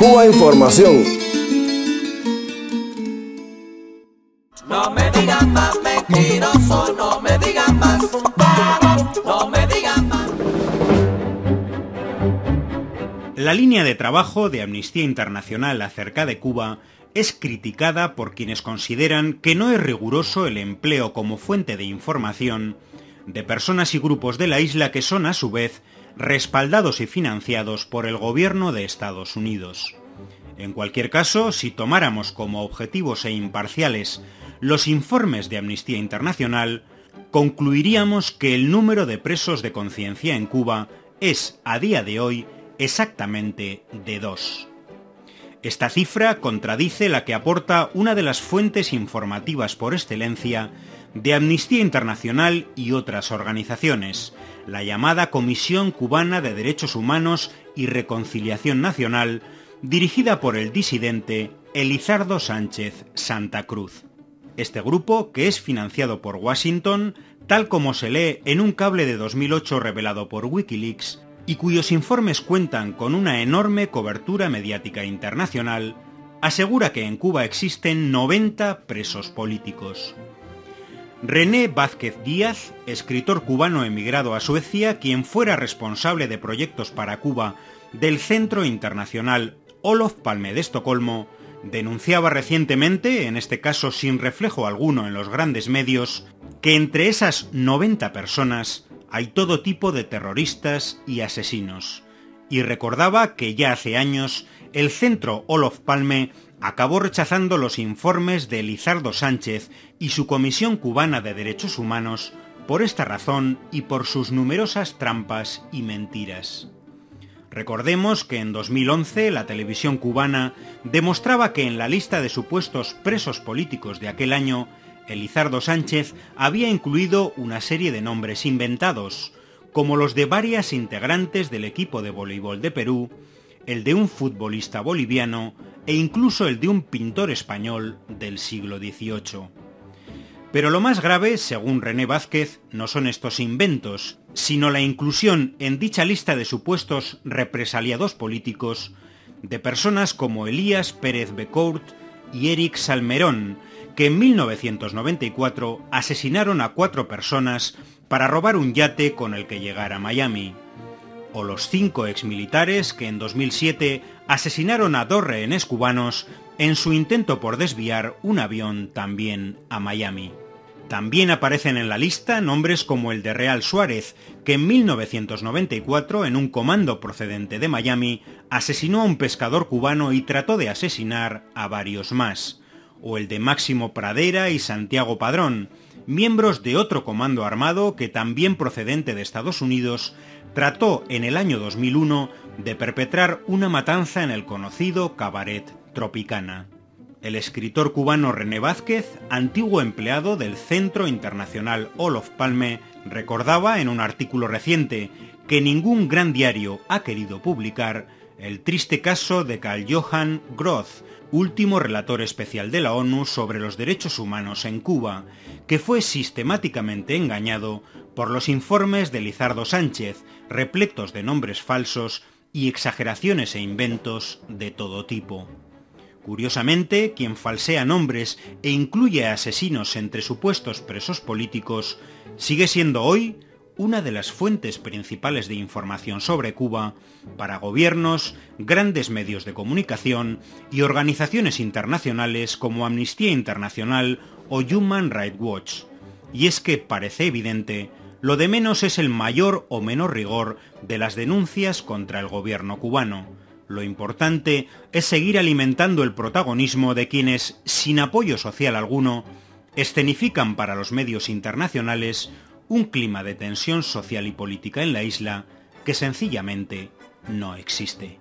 Cuba Información. No me digan más mentiroso, no me digan más, no me digan más. La línea de trabajo de Amnistía Internacional acerca de Cuba es criticada por quienes consideran que no es riguroso el empleo como fuente de información de personas y grupos de la isla que son a su vez respaldados y financiados por el gobierno de Estados Unidos. En cualquier caso, si tomáramos como objetivos e imparciales los informes de Amnistía Internacional, concluiríamos que el número de presos de conciencia en Cuba es, a día de hoy, exactamente de dos. Esta cifra contradice la que aporta una de las fuentes informativas por excelencia de Amnistía Internacional y otras organizaciones, la llamada Comisión Cubana de Derechos Humanos y Reconciliación Nacional, dirigida por el disidente Elizardo Sánchez Santa Cruz. Este grupo, que es financiado por Washington, tal como se lee en un cable de 2008 revelado por Wikileaks, y cuyos informes cuentan con una enorme cobertura mediática internacional, asegura que en Cuba existen 90 presos políticos. René Vázquez Díaz, escritor cubano emigrado a Suecia, quien fuera responsable de proyectos para Cuba del Centro Internacional Olof Palme de Estocolmo, denunciaba recientemente, en este caso sin reflejo alguno en los grandes medios, que entre esas 90 personas hay todo tipo de terroristas y asesinos, y recordaba que ya hace años el centro Olof Palme acabó rechazando los informes de Lizardo Sánchez y su Comisión Cubana de Derechos Humanos por esta razón y por sus numerosas trampas y mentiras. Recordemos que en 2011 la televisión cubana demostraba que en la lista de supuestos presos políticos de aquel año, Elizardo Sánchez había incluido una serie de nombres inventados, como los de varias integrantes del equipo de voleibol de Perú, el de un futbolista boliviano e incluso el de un pintor español del siglo XVIII. Pero lo más grave, según René Vázquez, no son estos inventos, sino la inclusión en dicha lista de supuestos represaliados políticos de personas como Elías Pérez Becourt y Eric Salmerón, que en 1994 asesinaron a cuatro personas para robar un yate con el que llegar a Miami o los cinco exmilitares que en 2007 asesinaron a dos rehenes cubanos en su intento por desviar un avión también a Miami. También aparecen en la lista nombres como el de Real Suárez, que en 1994, en un comando procedente de Miami, asesinó a un pescador cubano y trató de asesinar a varios más, o el de Máximo Pradera y Santiago Padrón, miembros de otro comando armado que también procedente de Estados Unidos trató en el año 2001 de perpetrar una matanza en el conocido cabaret Tropicana. El escritor cubano René Vázquez, antiguo empleado del Centro Internacional Olof Palme, recordaba en un artículo reciente que ningún gran diario ha querido publicar el triste caso de Karl Johann Groth, último relator especial de la ONU sobre los derechos humanos en Cuba, que fue sistemáticamente engañado por los informes de Lizardo Sánchez, repletos de nombres falsos y exageraciones e inventos de todo tipo. Curiosamente, quien falsea nombres e incluye a asesinos entre supuestos presos políticos sigue siendo hoy una de las fuentes principales de información sobre Cuba para gobiernos, grandes medios de comunicación y organizaciones internacionales como Amnistía Internacional o Human Rights Watch. Y es que parece evidente, lo de menos es el mayor o menor rigor de las denuncias contra el gobierno cubano. Lo importante es seguir alimentando el protagonismo de quienes, sin apoyo social alguno, escenifican para los medios internacionales un clima de tensión social y política en la isla que sencillamente no existe.